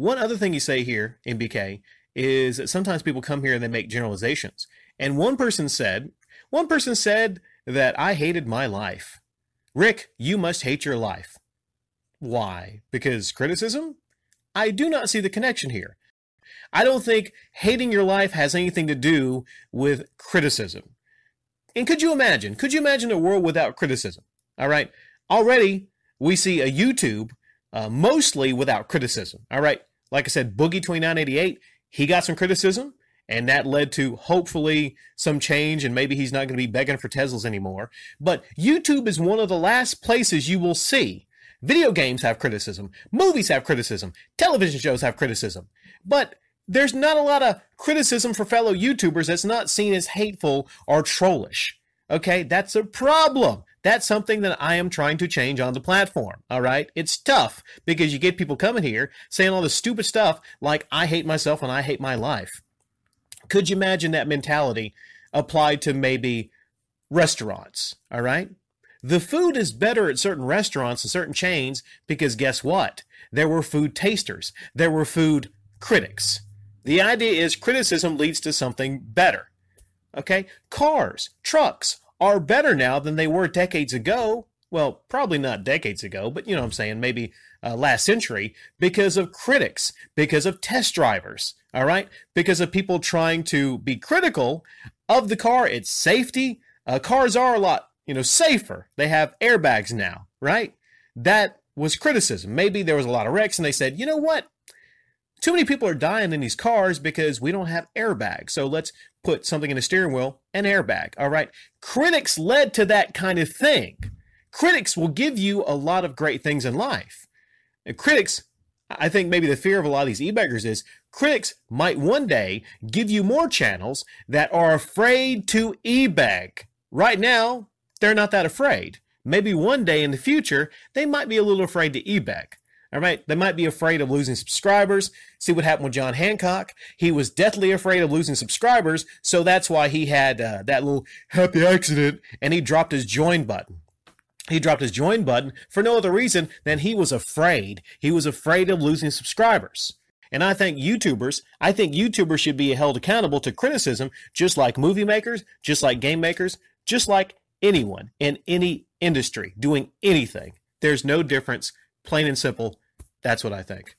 One other thing you say here, NBK, is that sometimes people come here and they make generalizations. And one person said, one person said that I hated my life. Rick, you must hate your life. Why? Because criticism? I do not see the connection here. I don't think hating your life has anything to do with criticism. And could you imagine? Could you imagine a world without criticism? All right. Already we see a YouTube uh, mostly without criticism. All right. Like I said, Boogie 2988, he got some criticism, and that led to hopefully some change, and maybe he's not going to be begging for Teslas anymore. But YouTube is one of the last places you will see. Video games have criticism, movies have criticism, television shows have criticism. But there's not a lot of criticism for fellow YouTubers that's not seen as hateful or trollish. Okay, that's a problem. That's something that I am trying to change on the platform. All right, it's tough because you get people coming here saying all this stupid stuff like I hate myself and I hate my life. Could you imagine that mentality applied to maybe restaurants? All right, the food is better at certain restaurants and certain chains because guess what? There were food tasters, there were food critics. The idea is criticism leads to something better. Okay? Cars, trucks are better now than they were decades ago. Well, probably not decades ago, but you know what I'm saying, maybe uh, last century, because of critics, because of test drivers, all right? Because of people trying to be critical of the car, its safety. Uh, cars are a lot, you know, safer. They have airbags now, right? That was criticism. Maybe there was a lot of wrecks and they said, you know what? Too many people are dying in these cars because we don't have airbags. So let's put something in the steering wheel, an airbag. All right. Critics led to that kind of thing. Critics will give you a lot of great things in life. And critics, I think maybe the fear of a lot of these e-beggars is critics might one day give you more channels that are afraid to e-beg. Right now, they're not that afraid. Maybe one day in the future, they might be a little afraid to e-beg. All right, they might be afraid of losing subscribers. See what happened with John Hancock. He was deathly afraid of losing subscribers, so that's why he had uh, that little happy accident and he dropped his join button. He dropped his join button for no other reason than he was afraid. He was afraid of losing subscribers. And I think YouTubers, I think YouTubers should be held accountable to criticism, just like movie makers, just like game makers, just like anyone in any industry doing anything. There's no difference. Plain and simple. That's what I think.